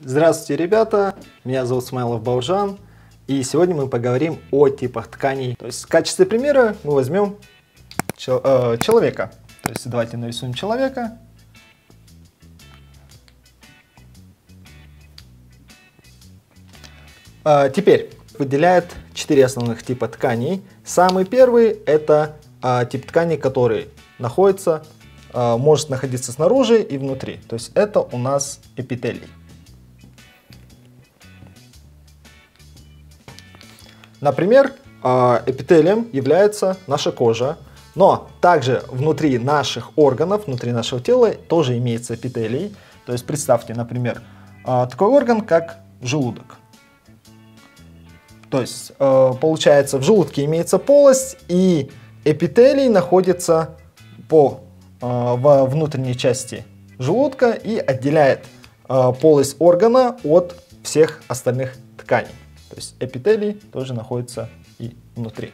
Здравствуйте, ребята! Меня зовут Смайлов Бауржан, и сегодня мы поговорим о типах тканей. То есть в качестве примера мы возьмем чел э, человека. То есть давайте нарисуем человека. Э, теперь выделяет четыре основных типа тканей. Самый первый это э, тип ткани, который находится, э, может находиться снаружи и внутри. То есть это у нас эпителий. Например, а, эпителием является наша кожа, но также внутри наших органов, внутри нашего тела тоже имеется эпителий. То есть представьте, например, а, такой орган, как желудок. То есть а, получается в желудке имеется полость и эпителий находится по, во внутренней части желудка и отделяет полость органа от всех остальных тканей. То есть эпителий тоже находится и внутри.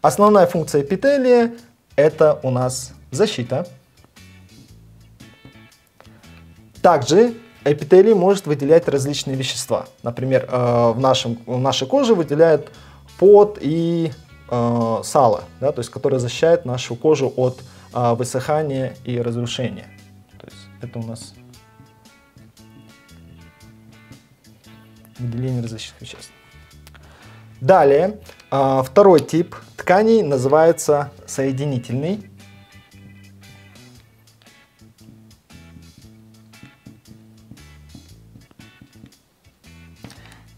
Основная функция эпителия это у нас защита. Также эпителий может выделять различные вещества. Например, э, в, нашем, в нашей коже выделяет пот и э, сало, да, то есть, которое защищает нашу кожу от э, высыхания и разрушения. То есть это у нас выделение различных веществ. Далее, а, второй тип тканей называется соединительный.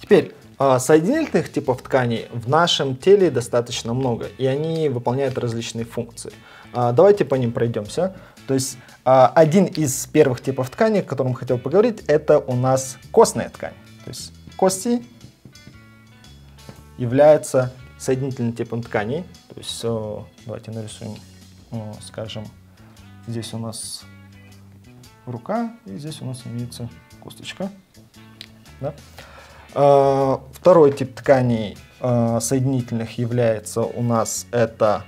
Теперь, а, соединительных типов тканей в нашем теле достаточно много, и они выполняют различные функции. А, давайте по ним пройдемся. То есть один из первых типов тканей, о котором хотел поговорить, это у нас костная ткань. То есть Кости является соединительным типом тканей. То есть, давайте нарисуем, э, скажем, здесь у нас рука, и здесь у нас имеется косточка. Да? Э, второй тип тканей соединительных является у нас это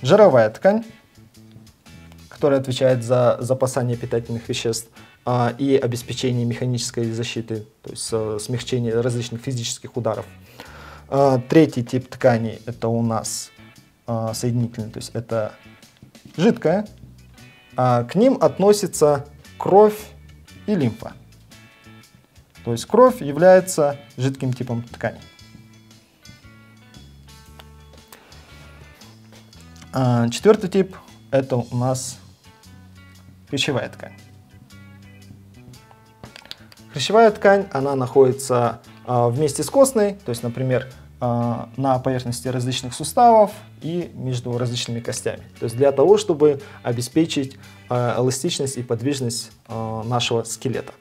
жировая ткань, которая отвечает за запасание питательных веществ а, и обеспечение механической защиты, то есть а, смягчение различных физических ударов. А, третий тип тканей это у нас а, то есть это жидкая. К ним относится кровь и лимфа. То есть кровь является жидким типом ткани. А, четвертый тип это у нас пищевая ткань. Хрящевая ткань, она находится а, вместе с костной, то есть, например, а, на поверхности различных суставов и между различными костями. То есть для того, чтобы обеспечить а, эластичность и подвижность нашего скелета.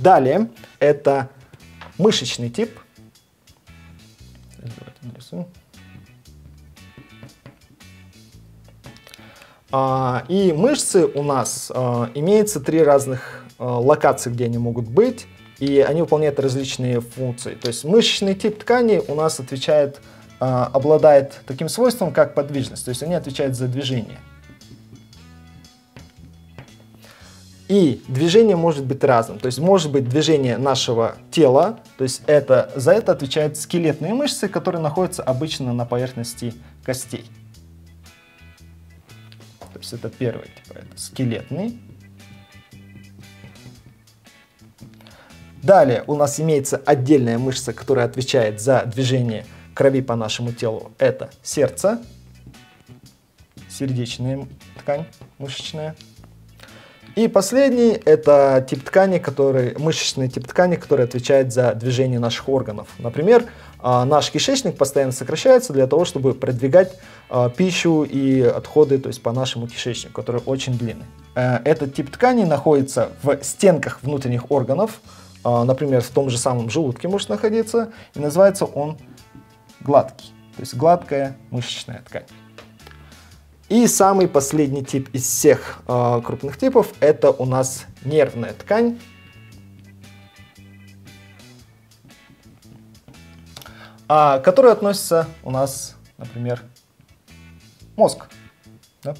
Далее это мышечный тип. И мышцы у нас имеется три разных Э, локаций, где они могут быть, и они выполняют различные функции. То есть мышечный тип ткани у нас отвечает, э, обладает таким свойством, как подвижность, то есть они отвечают за движение. И движение может быть разным. То есть может быть движение нашего тела, то есть это, за это отвечают скелетные мышцы, которые находятся обычно на поверхности костей. То есть это первый тип, это скелетный. Далее у нас имеется отдельная мышца, которая отвечает за движение крови по нашему телу. Это сердце, сердечная ткань мышечная. И последний это тип ткани, который, мышечный тип ткани, который отвечает за движение наших органов. Например, а, наш кишечник постоянно сокращается для того, чтобы продвигать а, пищу и отходы то есть по нашему кишечнику, который очень длинный. Э, этот тип ткани находится в стенках внутренних органов, например, в том же самом желудке может находиться, и называется он гладкий, то есть гладкая мышечная ткань. И самый последний тип из всех э, крупных типов это у нас нервная ткань. А, к которой относится у нас, например, мозг. Да?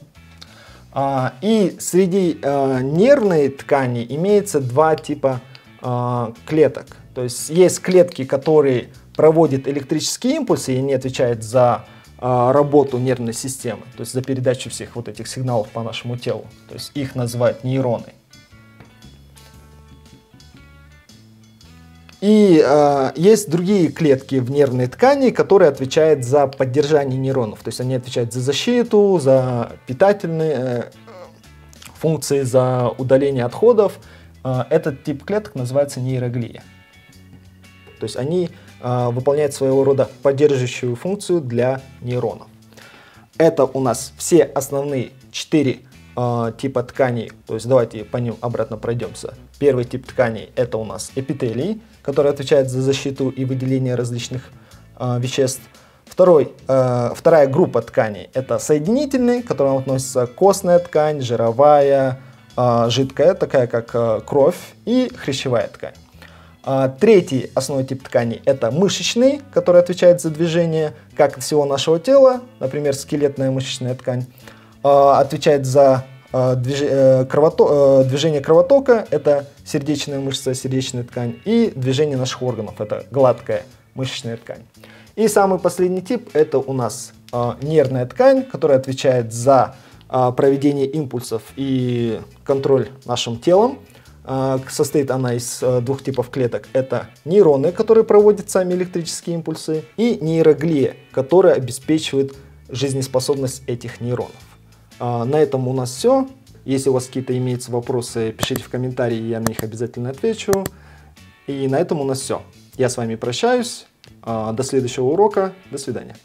А, и среди а, нервной ткани имеется два типа а, клеток. То есть есть клетки, которые проводят электрические импульсы и не отвечают за работу нервной системы, то есть за передачу всех вот этих сигналов по нашему телу. То есть их называют нейроны. И э, есть другие клетки в нервной ткани, которые отвечают за поддержание нейронов. То есть они отвечают за защиту, за питательные э, функции, за удаление отходов. Э, этот тип клеток называется нейроглия. То есть они э, выполняют своего рода поддерживающую функцию для нейронов. Это у нас все основные четыре э, типа тканей. То есть давайте по ним обратно пройдемся. Первый тип тканей это у нас эпителий который отвечает за защиту и выделение различных э, веществ. Второй, э, вторая группа тканей – это соединительные, к которым относятся костная ткань, жировая, жидкая, такая как э, кровь, и хрящевая ткань. А, третий основной тип тканей – это мышечный, который отвечает за движение как всего нашего тела, например, скелетная мышечная ткань, отвечает за Э, э, движение кровотока – это сердечная мышца, сердечная ткань, и движение наших органов – это гладкая мышечная ткань. И самый последний тип – это у нас нервная ткань, которая отвечает за проведение импульсов и контроль нашим телом. Состоит она из двух типов клеток. Это нейроны, которые проводят сами электрические импульсы, и нейроглия, которая обеспечивает жизнеспособность этих нейронов. А, на этом у нас все. Если у вас какие-то имеются вопросы, пишите в комментарии, я на них обязательно отвечу. И на этом у нас все. Я с вами прощаюсь. А, до следующего урока. До свидания.